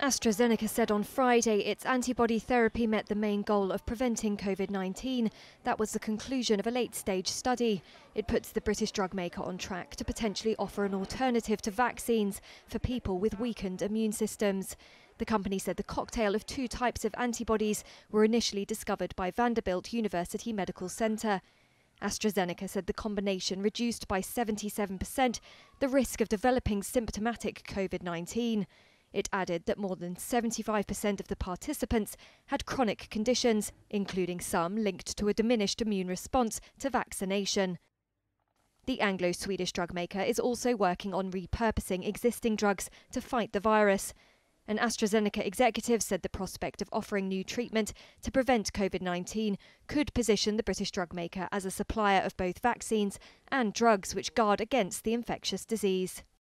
AstraZeneca said on Friday its antibody therapy met the main goal of preventing COVID 19. That was the conclusion of a late stage study. It puts the British drug maker on track to potentially offer an alternative to vaccines for people with weakened immune systems. The company said the cocktail of two types of antibodies were initially discovered by Vanderbilt University Medical Center. AstraZeneca said the combination reduced by 77% the risk of developing symptomatic COVID 19. It added that more than 75% of the participants had chronic conditions, including some linked to a diminished immune response to vaccination. The Anglo Swedish drug maker is also working on repurposing existing drugs to fight the virus. An AstraZeneca executive said the prospect of offering new treatment to prevent COVID 19 could position the British drug maker as a supplier of both vaccines and drugs which guard against the infectious disease.